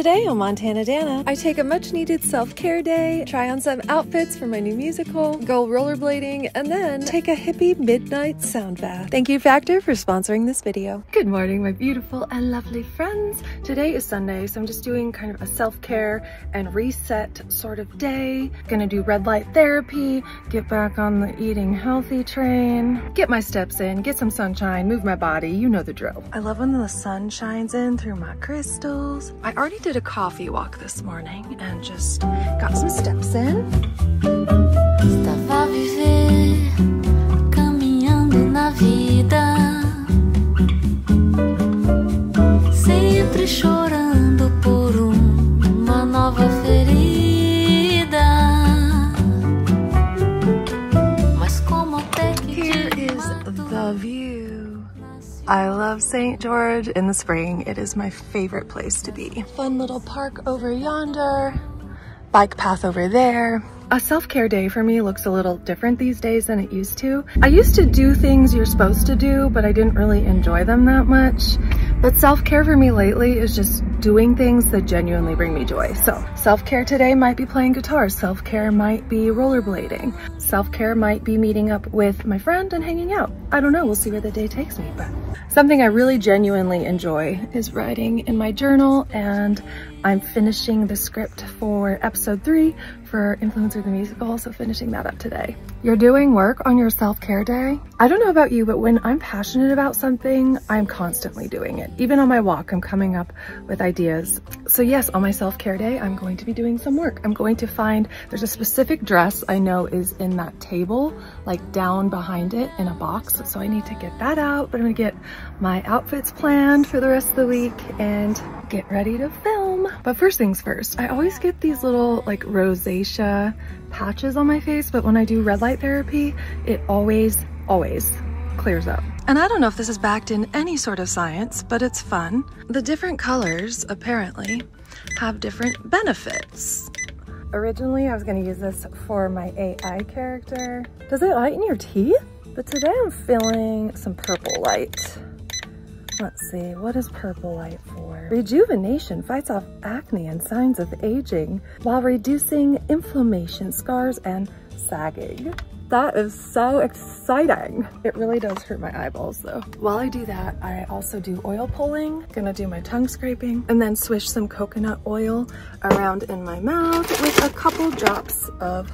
Today on Montana Danna, I take a much needed self-care day, try on some outfits for my new musical, go rollerblading, and then take a hippie midnight sound bath. Thank you Factor for sponsoring this video. Good morning, my beautiful and lovely friends. Today is Sunday, so I'm just doing kind of a self-care and reset sort of day. Gonna do red light therapy, get back on the eating healthy train, get my steps in, get some sunshine, move my body, you know the drill. I love when the sun shines in through my crystals. I already did a coffee walk this morning and just got some steps in. Estava George in the spring. It is my favorite place to be. Fun little park over yonder, bike path over there. A self-care day for me looks a little different these days than it used to. I used to do things you're supposed to do, but I didn't really enjoy them that much. But self-care for me lately is just doing things that genuinely bring me joy. So self-care today might be playing guitar. Self-care might be rollerblading. Self-care might be meeting up with my friend and hanging out. I don't know, we'll see where the day takes me, but something I really genuinely enjoy is writing in my journal and I'm finishing the script for episode three for Influencer the Musical, so finishing that up today. You're doing work on your self-care day? I don't know about you, but when I'm passionate about something, I'm constantly doing it. Even on my walk, I'm coming up with ideas. So yes, on my self-care day, I'm going to be doing some work. I'm going to find, there's a specific dress I know is in that table, like down behind it in a box. So I need to get that out, but I'm gonna get my outfits planned for the rest of the week and get ready to film. Um, but first things first, I always get these little like rosacea patches on my face, but when I do red light therapy, it always, always clears up. And I don't know if this is backed in any sort of science, but it's fun. The different colors apparently have different benefits. Originally, I was gonna use this for my AI character. Does it lighten your teeth? But today I'm feeling some purple light. Let's see, what is purple light for? Rejuvenation fights off acne and signs of aging while reducing inflammation, scars, and sagging. That is so exciting. It really does hurt my eyeballs though. While I do that, I also do oil pulling, gonna do my tongue scraping, and then swish some coconut oil around in my mouth with a couple drops of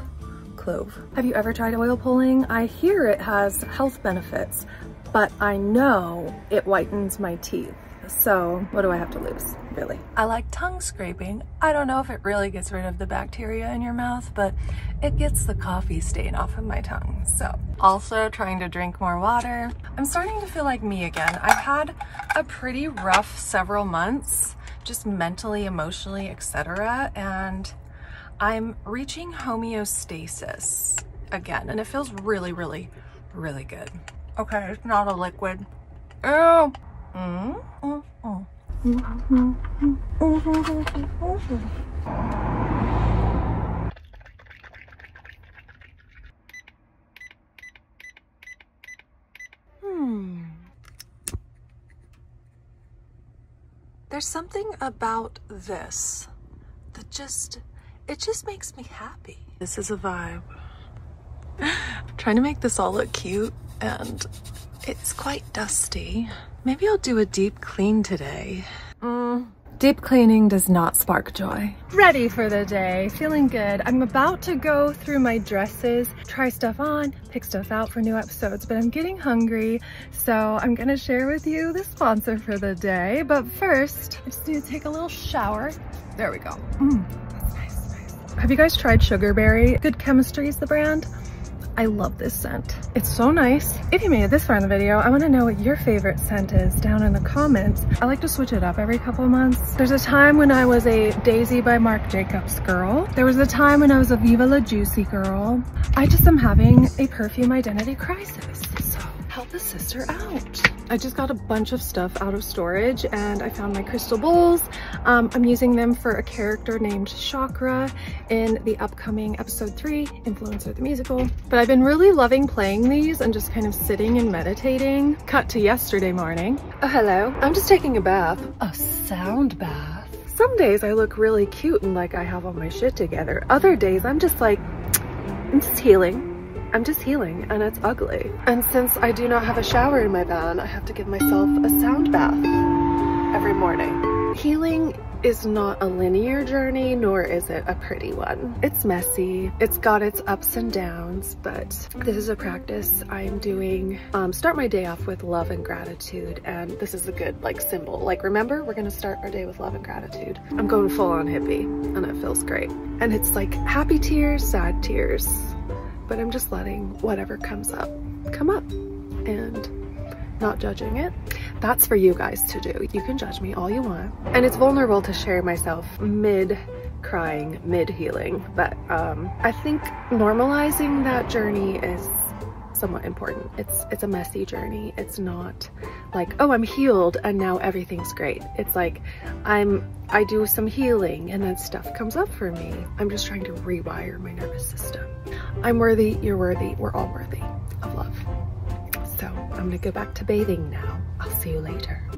clove. Have you ever tried oil pulling? I hear it has health benefits, but I know it whitens my teeth. So what do I have to lose, really? I like tongue scraping. I don't know if it really gets rid of the bacteria in your mouth, but it gets the coffee stain off of my tongue. So also trying to drink more water. I'm starting to feel like me again. I've had a pretty rough several months, just mentally, emotionally, etc. And I'm reaching homeostasis again, and it feels really, really, really good. Okay, it's not a liquid. Ew. Mm, mm, mm. Hmm. There's something about this that just, it just makes me happy. This is a vibe. I'm trying to make this all look cute and it's quite dusty. Maybe I'll do a deep clean today. Mm, Deep cleaning does not spark joy. Ready for the day, feeling good. I'm about to go through my dresses, try stuff on, pick stuff out for new episodes, but I'm getting hungry, so I'm gonna share with you the sponsor for the day. But first, I just need to take a little shower. There we go. Mm, nice, nice. Have you guys tried Sugarberry? Good Chemistry is the brand. I love this scent. It's so nice. If you made it this far in the video, I wanna know what your favorite scent is down in the comments. I like to switch it up every couple months. There's a time when I was a Daisy by Marc Jacobs girl. There was a time when I was a Viva La Juicy girl. I just am having a perfume identity crisis. Help a sister out. I just got a bunch of stuff out of storage and I found my crystal bowls. Um, I'm using them for a character named Chakra in the upcoming episode three, Influencer the Musical. But I've been really loving playing these and just kind of sitting and meditating. Cut to yesterday morning. Oh, hello. I'm just taking a bath. A sound bath. Some days I look really cute and like I have all my shit together. Other days I'm just like, I'm just healing. I'm just healing and it's ugly. And since I do not have a shower in my van, I have to give myself a sound bath every morning. Healing is not a linear journey, nor is it a pretty one. It's messy, it's got its ups and downs, but this is a practice I'm doing. Um, start my day off with love and gratitude, and this is a good like symbol. Like remember, we're gonna start our day with love and gratitude. I'm going full on hippie, and it feels great. And it's like happy tears, sad tears, but I'm just letting whatever comes up, come up, and not judging it that's for you guys to do. You can judge me all you want. And it's vulnerable to share myself mid crying, mid healing. But um, I think normalizing that journey is somewhat important. It's it's a messy journey. It's not like, oh, I'm healed and now everything's great. It's like I'm I do some healing and then stuff comes up for me. I'm just trying to rewire my nervous system. I'm worthy, you're worthy, we're all worthy of love. So I'm gonna go back to bathing now. I'll see you later.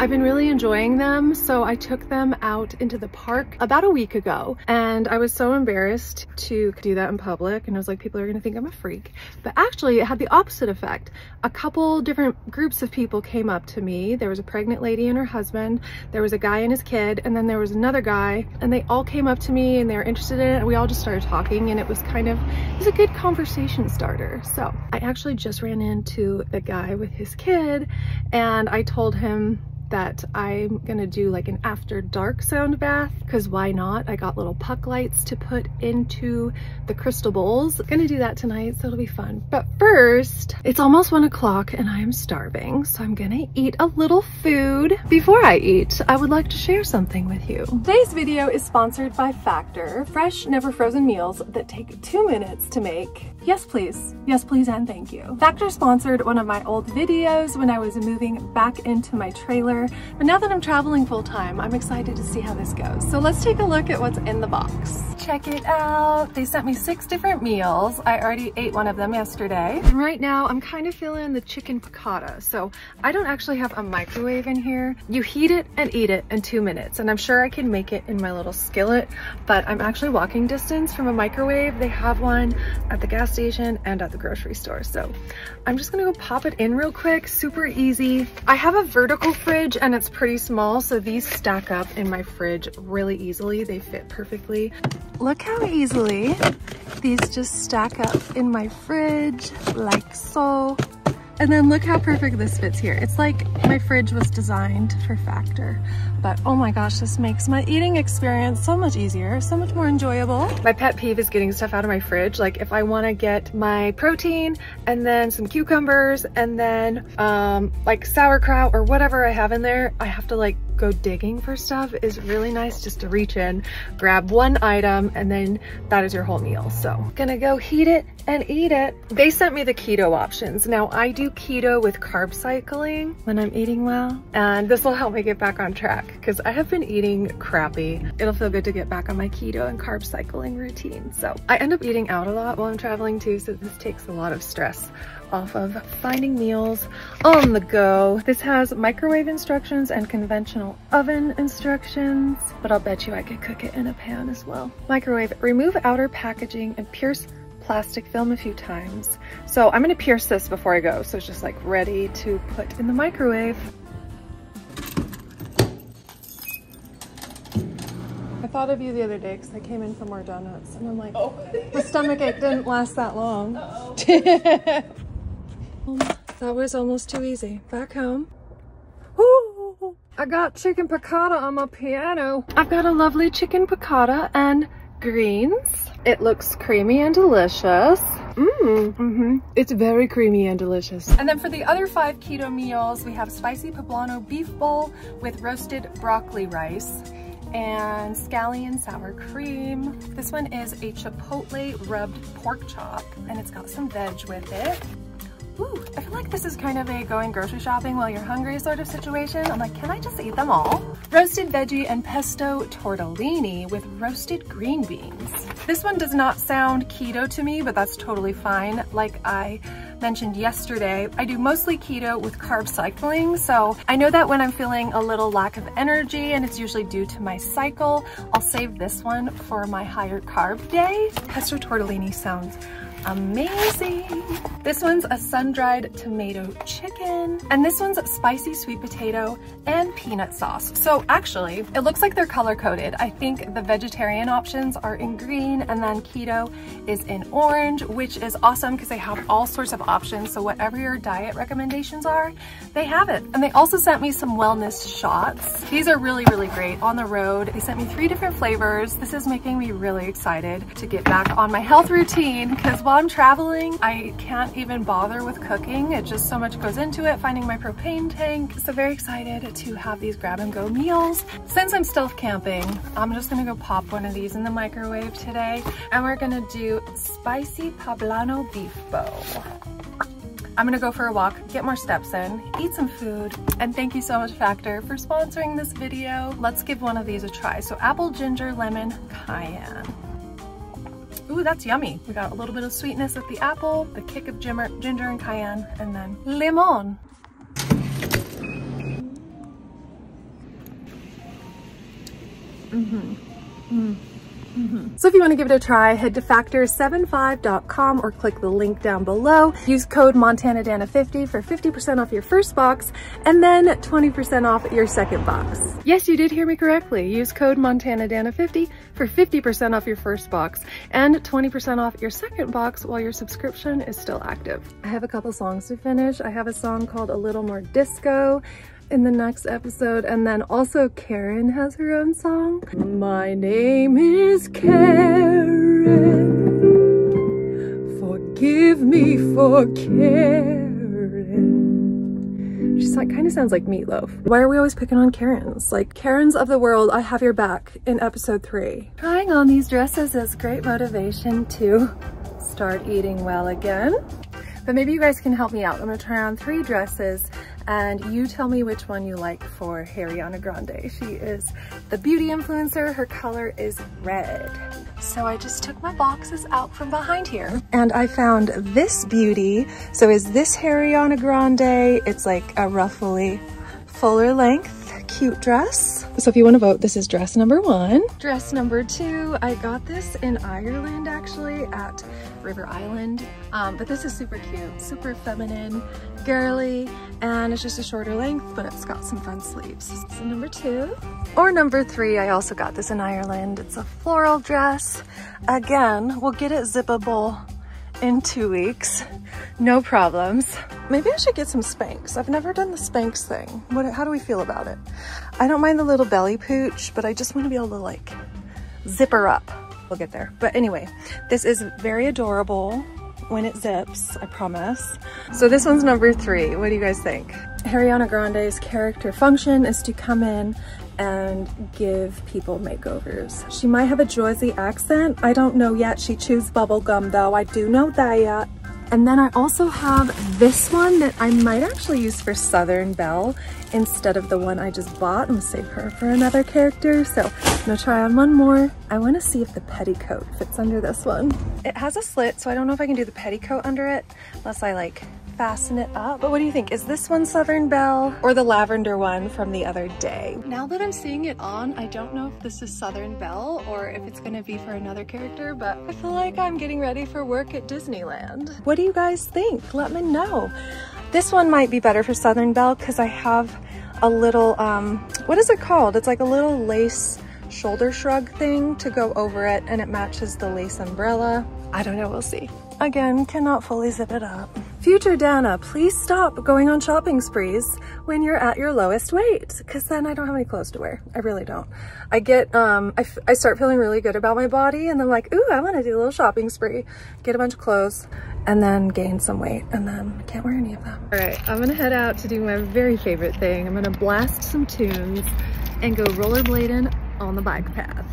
I've been really enjoying them, so I took them out into the park about a week ago, and I was so embarrassed to do that in public, and I was like, people are gonna think I'm a freak. But actually, it had the opposite effect. A couple different groups of people came up to me. There was a pregnant lady and her husband, there was a guy and his kid, and then there was another guy, and they all came up to me and they were interested in it, and we all just started talking, and it was kind of, it was a good conversation starter. So I actually just ran into the guy with his kid, and I told him that I'm gonna do like an after dark sound bath because why not? I got little puck lights to put into the crystal bowls. Gonna do that tonight, so it'll be fun. But first, it's almost one o'clock and I am starving, so I'm gonna eat a little food. Before I eat, I would like to share something with you. Today's video is sponsored by Factor, fresh, never frozen meals that take two minutes to make. Yes, please. Yes, please, and thank you. Factor sponsored one of my old videos when I was moving back into my trailer, but now that I'm traveling full time, I'm excited to see how this goes. So let's take a look at what's in the box. Check it out. They sent me six different meals. I already ate one of them yesterday. And right now, I'm kind of feeling the chicken piccata. So I don't actually have a microwave in here. You heat it and eat it in two minutes, and I'm sure I can make it in my little skillet, but I'm actually walking distance from a microwave. They have one at the gas station and at the grocery store. So I'm just gonna go pop it in real quick, super easy. I have a vertical and it's pretty small, so these stack up in my fridge really easily. They fit perfectly. Look how easily these just stack up in my fridge like so. And then look how perfect this fits here. It's like my fridge was designed for Factor. But oh my gosh, this makes my eating experience so much easier, so much more enjoyable. My pet peeve is getting stuff out of my fridge. Like if I wanna get my protein and then some cucumbers and then um, like sauerkraut or whatever I have in there, I have to like go digging for stuff is really nice just to reach in, grab one item, and then that is your whole meal. So gonna go heat it and eat it. They sent me the keto options. Now I do keto with carb cycling when I'm eating well, and this will help me get back on track because I have been eating crappy. It'll feel good to get back on my keto and carb cycling routine. So I end up eating out a lot while I'm traveling too, so this takes a lot of stress off of finding meals on the go. This has microwave instructions and conventional oven instructions, but I'll bet you I could cook it in a pan as well. Microwave, remove outer packaging and pierce plastic film a few times. So I'm gonna pierce this before I go, so it's just like ready to put in the microwave. I thought of you the other day because I came in for more donuts and I'm like, oh. the stomach ache didn't last that long. Uh -oh. that was almost too easy. Back home. Ooh, I got chicken piccata on my piano. I've got a lovely chicken piccata and greens. It looks creamy and delicious. Mmm, mm -hmm. It's very creamy and delicious. And then for the other five keto meals, we have spicy poblano beef bowl with roasted broccoli rice and scallion sour cream. This one is a chipotle rubbed pork chop and it's got some veg with it. I feel like this is kind of a going grocery shopping while you're hungry sort of situation. I'm like, can I just eat them all? Roasted veggie and pesto tortellini with roasted green beans. This one does not sound keto to me, but that's totally fine. Like I mentioned yesterday, I do mostly keto with carb cycling. So I know that when I'm feeling a little lack of energy and it's usually due to my cycle, I'll save this one for my higher carb day. Pesto tortellini sounds amazing. This one's a sun-dried tomato chicken, and this one's spicy sweet potato and peanut sauce. So actually, it looks like they're color-coded. I think the vegetarian options are in green, and then keto is in orange, which is awesome because they have all sorts of options. So whatever your diet recommendations are, they have it. And they also sent me some wellness shots. These are really, really great on the road. They sent me three different flavors. This is making me really excited to get back on my health routine because while I'm traveling, I can't even bother with cooking. It just so much goes into it, finding my propane tank. So very excited to have these grab and go meals. Since I'm stealth camping, I'm just gonna go pop one of these in the microwave today. And we're gonna do spicy poblano beef bow. I'm gonna go for a walk, get more steps in, eat some food, and thank you so much Factor for sponsoring this video. Let's give one of these a try. So apple, ginger, lemon, cayenne. Ooh, that's yummy. We got a little bit of sweetness with the apple, the kick of ginger, ginger and cayenne, and then lemon. Mm-hmm. Mm. Mm -hmm. So if you want to give it a try, head to factor75.com or click the link down below. Use code MontanaDanna50 for 50% off your first box and then 20% off your second box. Yes, you did hear me correctly. Use code MontanaDanna50 for 50% off your first box and 20% off your second box while your subscription is still active. I have a couple songs to finish. I have a song called A Little More Disco in the next episode. And then also Karen has her own song. My name is Karen. Forgive me for Karen. She kind of sounds like Meatloaf. Why are we always picking on Karens? Like, Karens of the world, I have your back in episode three. Trying on these dresses is great motivation to start eating well again. But maybe you guys can help me out. I'm gonna try on three dresses and you tell me which one you like for Ariana Grande. She is the beauty influencer. Her color is red. So I just took my boxes out from behind here and I found this beauty. So is this Ariana Grande? It's like a ruffly fuller length cute dress. So if you want to vote, this is dress number one. Dress number two, I got this in Ireland actually at River Island. Um, but this is super cute, super feminine, girly, and it's just a shorter length, but it's got some fun sleeves. Number two. Or number three, I also got this in Ireland. It's a floral dress. Again, we'll get it zippable in two weeks. No problems. Maybe I should get some Spanx. I've never done the Spanx thing. What? How do we feel about it? I don't mind the little belly pooch, but I just want to be able to like zipper up. We'll get there. But anyway, this is very adorable when it zips, I promise. So this one's number three. What do you guys think? Ariana Grande's character function is to come in and give people makeovers. She might have a Jersey accent. I don't know yet. She chews bubblegum though. I do know that. And then I also have this one that I might actually use for Southern Belle instead of the one I just bought. Gonna save her for another character. So I'm gonna try on one more. I wanna see if the petticoat fits under this one. It has a slit, so I don't know if I can do the petticoat under it unless I like fasten it up. But what do you think? Is this one Southern Belle or the lavender one from the other day? Now that I'm seeing it on, I don't know if this is Southern Belle or if it's gonna be for another character, but I feel like I'm getting ready for work at Disneyland. What do you guys think? Let me know. This one might be better for Southern Belle because I have a little, um, what is it called? It's like a little lace shoulder shrug thing to go over it and it matches the lace umbrella. I don't know, we'll see. Again, cannot fully zip it up. Future Danna, please stop going on shopping sprees when you're at your lowest weight, because then I don't have any clothes to wear. I really don't. I get, um, I, I start feeling really good about my body, and I'm like, ooh, I want to do a little shopping spree, get a bunch of clothes, and then gain some weight, and then can't wear any of them. All right, I'm gonna head out to do my very favorite thing. I'm gonna blast some tunes and go rollerblading on the bike path.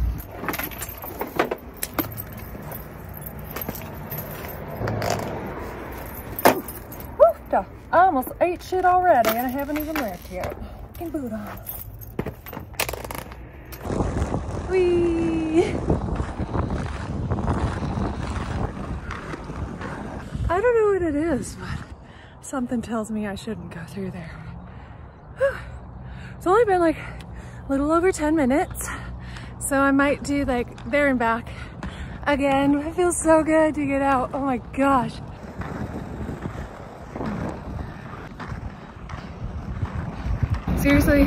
Almost ate shit already and I haven't even left yet. Fucking. Whee! I don't know what it is, but something tells me I shouldn't go through there. It's only been like a little over 10 minutes. So I might do like there and back again. It feels so good to get out. Oh my gosh. Seriously,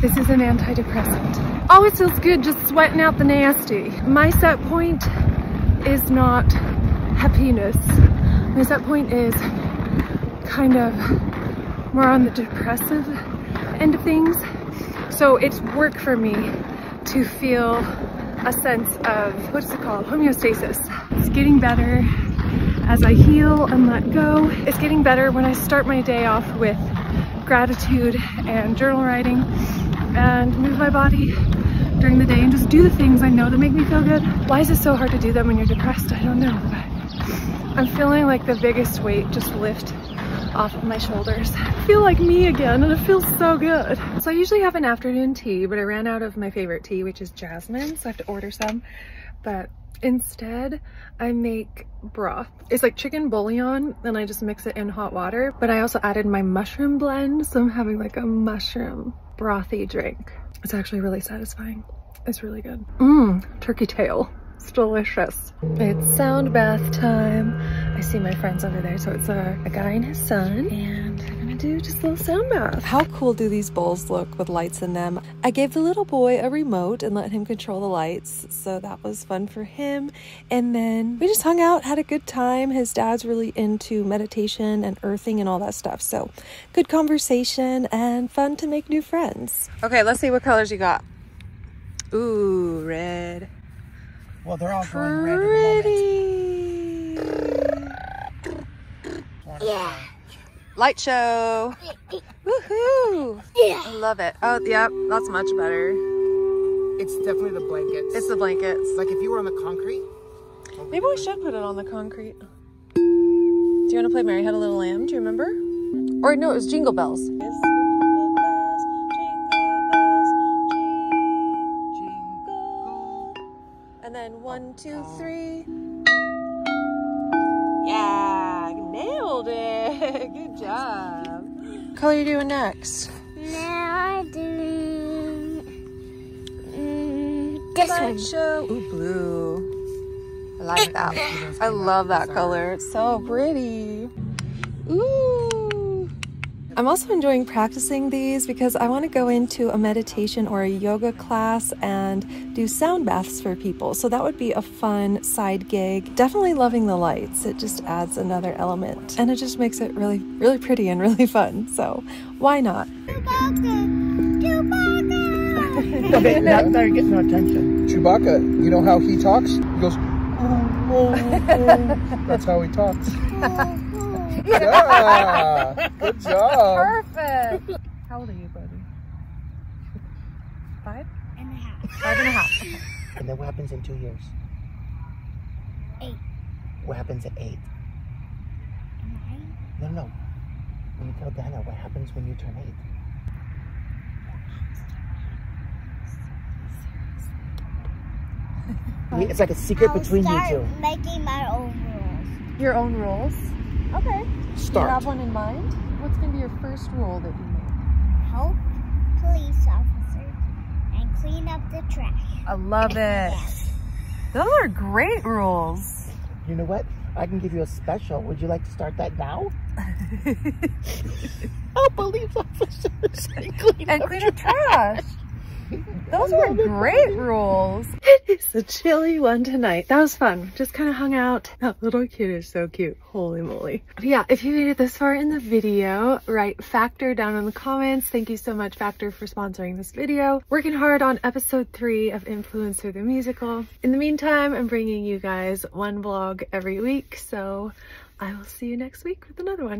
this is an antidepressant. Oh, Always feels good just sweating out the nasty. My set point is not happiness. My set point is kind of more on the depressive end of things. So it's work for me to feel a sense of, what is it called? Homeostasis. It's getting better as I heal and let go. It's getting better when I start my day off with gratitude and journal writing and move my body during the day and just do the things I know that make me feel good. Why is it so hard to do them when you're depressed? I don't know, I'm feeling like the biggest weight just lift off of my shoulders. I feel like me again and it feels so good. So I usually have an afternoon tea, but I ran out of my favorite tea, which is jasmine, so I have to order some. But Instead, I make broth. It's like chicken bouillon, and I just mix it in hot water. But I also added my mushroom blend, so I'm having like a mushroom brothy drink. It's actually really satisfying. It's really good. Mmm, turkey tail. It's delicious. It's sound bath time. I see my friends over there. So it's a, a guy and his son. And gonna do just a little sound bath. How cool do these bowls look with lights in them? I gave the little boy a remote and let him control the lights. So that was fun for him. And then we just hung out, had a good time. His dad's really into meditation and earthing and all that stuff. So good conversation and fun to make new friends. Okay, let's see what colors you got. Ooh, red. Well, they're all going red at the Pretty. moment. Yeah. Light show. Woohoo. Yeah. I love it. Oh, yep, that's much better. It's definitely the blankets. It's the blankets. like if you were on the concrete. Maybe we should put it on the concrete. Do you want to play Mary Had a Little Lamb? Do you remember? Or no, it was Jingle Bells. And then one, two, uh-huh. three. Yeah, nailed it. Good job. What color are you doing next? Now I'm doing mm, this Light one. show. Ooh, blue. I like that. I love that color. It's so pretty. Ooh. I'm also enjoying practicing these because I want to go into a meditation or a yoga class and do sound baths for people. So that would be a fun side gig. Definitely loving the lights. It just adds another element and it just makes it really, really pretty and really fun. So why not? Chewbacca. Chewbacca. Okay, now, now you're getting no attention. Chewbacca, you know how he talks? He goes. That's how he talks. Yeah, good job. Perfect. How old are you, buddy? Five? and a half. Five and a half. And then what happens in two years? Eight. What happens at eight? Nine. No, no. When you tell Danna what happens when you turn eight. It's like a secret I'll between you two. making my own rules. Your own rules? Okay. Do you Start. have one in mind? What's going to be your first rule that you make? Help police officers and clean up the trash. I love it. Yes. Those are great rules. You know what? I can give you a special. Would you like to start that now? Help police officers and clean And up clean up trash. Those were great rules. It's a chilly one tonight. That was fun. Just kind of hung out. That little kid is so cute. Holy moly. But yeah, if you made it this far in the video, write Factor down in the comments. Thank you so much, Factor, for sponsoring this video. Working hard on episode three of Influencer the Musical. In the meantime, I'm bringing you guys one vlog every week, so I will see you next week with another one.